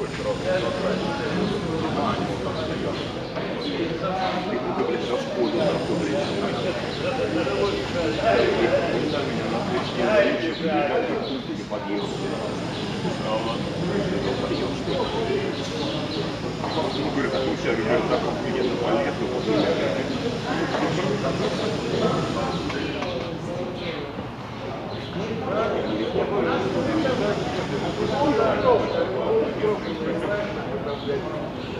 проходит, сразу громко, не знаю, что там, блядь.